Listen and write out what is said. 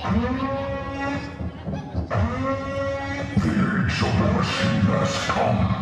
Pigs of machine has come.